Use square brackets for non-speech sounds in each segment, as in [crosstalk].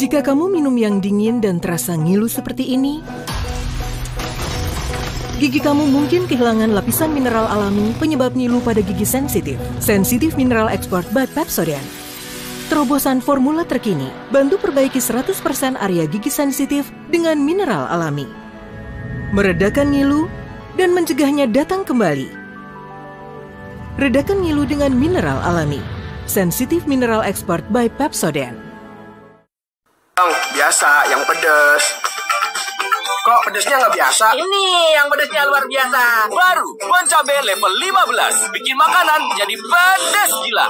Jika kamu minum yang dingin dan terasa ngilu seperti ini, gigi kamu mungkin kehilangan lapisan mineral alami penyebab ngilu pada gigi sensitif. Sensitif Mineral Export by Pepsodent. Terobosan formula terkini bantu perbaiki 100% area gigi sensitif dengan mineral alami. Meredakan ngilu dan mencegahnya datang kembali. Redakan ngilu dengan mineral alami. Sensitif Mineral Export by Pepsodent. Yang biasa, yang pedes. Kok pedesnya nggak biasa? Ini yang pedesnya luar biasa. Baru Bon Cabe level 15 Bikin makanan jadi pedas gila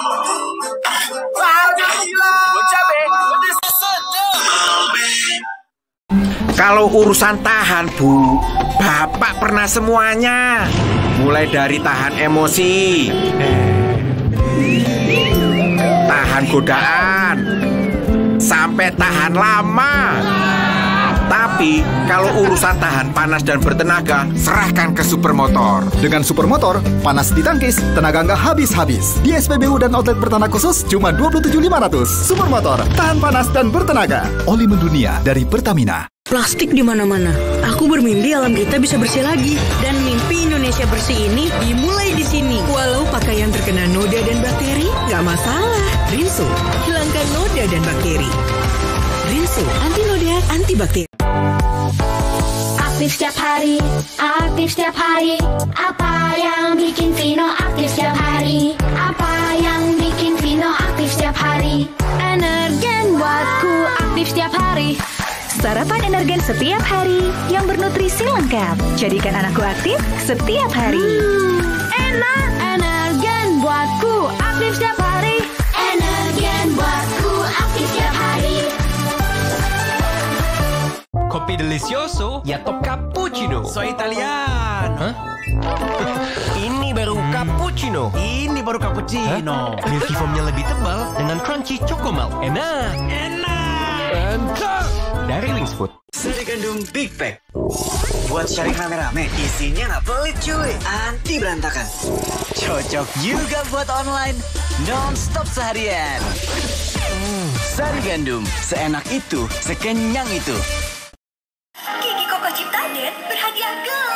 Bahagia gila. Bon Cabe pedas sedap Kalau urusan tahan, Bu, Bapak pernah semuanya. Mulai dari tahan emosi, tahan godaan, sampai tahan lama. Tapi kalau urusan tahan panas dan bertenaga, serahkan ke Supermotor. Dengan Supermotor, panas ditangkis, tenaga nggak habis-habis. Di SPBU dan outlet bertanah khusus cuma 27.500. Supermotor, tahan panas dan bertenaga. Oli mendunia dari Pertamina. Plastik di mana-mana. Aku bermimpi alam kita bisa bersih lagi. Dan Indonesia bersih ini dimulai di sini. Walau pakaian terkena noda dan bakteri, nggak masalah. Rinso, hilangkan noda dan bakteri. Rinso, anti noda, anti bakteri. Aktif setiap hari, aktif setiap hari Apa yang bikin Vino Sarapan energen setiap hari yang bernutrisi lengkap. Jadikan anakku aktif setiap hari. Enak, energen buatku aktif setiap hari Energen buatku aktif setiap hari Kopi delicioso ya top cappuccino So Italian. Hah? [laughs] Ini baru cappuccino Ini baru cappuccino. Milky foamnya lebih tebal dengan crunchy choco milk Enak dan! Dari Wings Food. Sari gandum Big Pack. Buat sharing rame-rame, isinya nggak pelit cuy. Anti berantakan. Cocok juga buat online. Non-stop seharian. Hmm, sari gandum, seenak itu, sekenyang itu. Kiki Koko Cipta Date berhadiah gelap.